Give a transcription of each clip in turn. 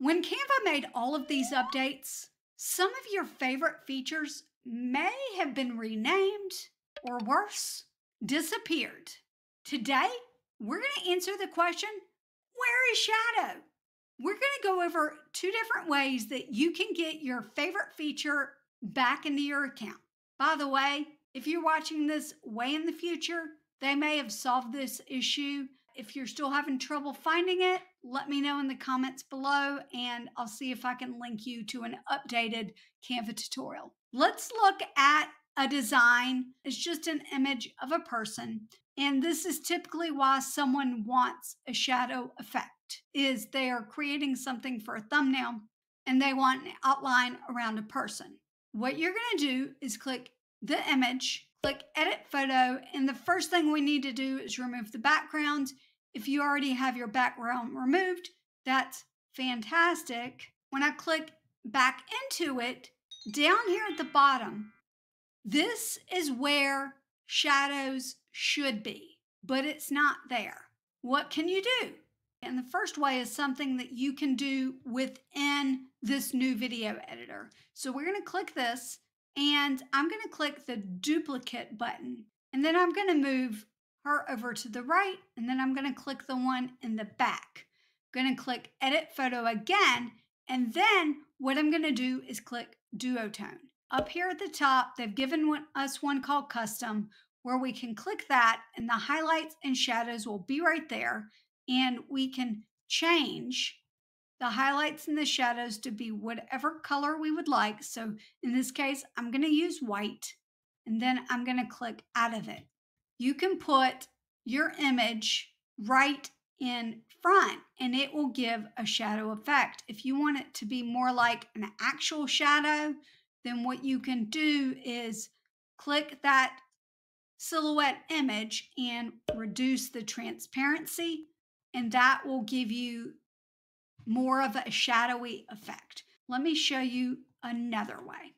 When Canva made all of these updates, some of your favorite features may have been renamed or worse, disappeared. Today, we're going to answer the question where is shadow? We're going to go over two different ways that you can get your favorite feature back into your account. By the way, if you're watching this way in the future, they may have solved this issue. If you're still having trouble finding it, let me know in the comments below and I'll see if I can link you to an updated Canva tutorial. Let's look at a design. It's just an image of a person. And this is typically why someone wants a shadow effect is they are creating something for a thumbnail and they want an outline around a person. What you're going to do is click the image, click edit photo, and the first thing we need to do is remove the background. If you already have your background removed, that's fantastic. When I click back into it, down here at the bottom, this is where shadows should be, but it's not there. What can you do? And the first way is something that you can do within this new video editor. So we're going to click this and I'm going to click the duplicate button. And then I'm going to move over to the right and then I'm going to click the one in the back. I'm going to click edit photo again and then what I'm going to do is click duotone. Up here at the top, they've given us one called custom where we can click that and the highlights and shadows will be right there and we can change the highlights and the shadows to be whatever color we would like. So in this case, I'm going to use white and then I'm going to click out of it. You can put your image right in front and it will give a shadow effect. If you want it to be more like an actual shadow, then what you can do is click that silhouette image and reduce the transparency and that will give you more of a shadowy effect. Let me show you another way.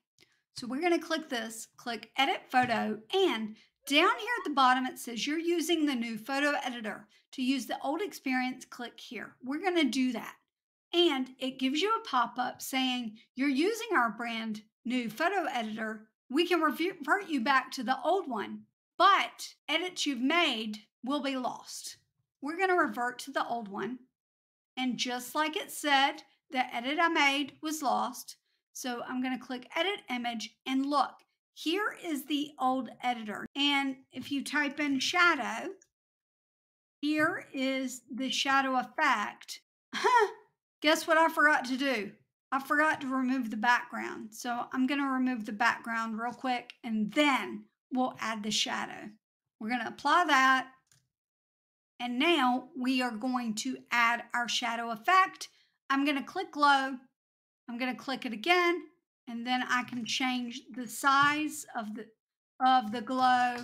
So we're going to click this, click edit photo, and down here at the bottom it says you're using the new photo editor. To use the old experience, click here. We're going to do that. And it gives you a pop-up saying you're using our brand new photo editor. We can revert you back to the old one, but edits you've made will be lost we're going to revert to the old one. And just like it said, the edit I made was lost. So I'm going to click edit image and look, here is the old editor. And if you type in shadow, here is the shadow effect. Huh, Guess what I forgot to do? I forgot to remove the background. So I'm going to remove the background real quick and then we'll add the shadow. We're going to apply that and now we are going to add our shadow effect. I'm going to click glow. I'm going to click it again, and then I can change the size of the of the glow,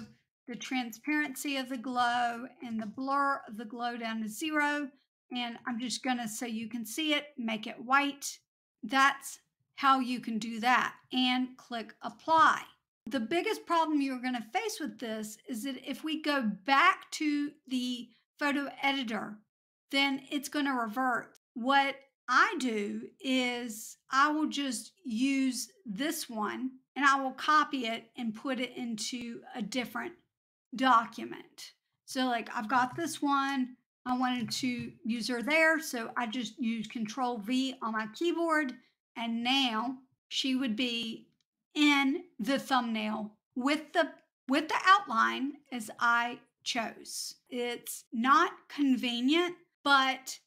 the transparency of the glow, and the blur of the glow down to zero. And I'm just to, so you can see it, make it white. That's how you can do that. And click apply. The biggest problem you're to face with this is that if we go back to the photo editor, then it's to revert. What I do is I will just use this one and I will copy it and put it into a different document. So, like, I've got this one. I wanted to use her there. So I just use Control V on my keyboard. And now she would be in the thumbnail with the with the outline as I chose. It's not convenient, but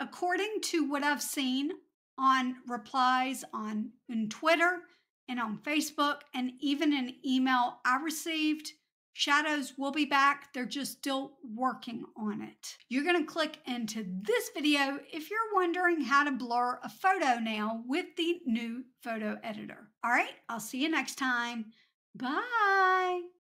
according to what I've seen on replies on in Twitter and on Facebook and even an email I received, Shadows will be back. They're just still working on it. You're going to click into this video if you're wondering how to blur a photo now with the new photo editor. All right, I'll see you next time. Bye.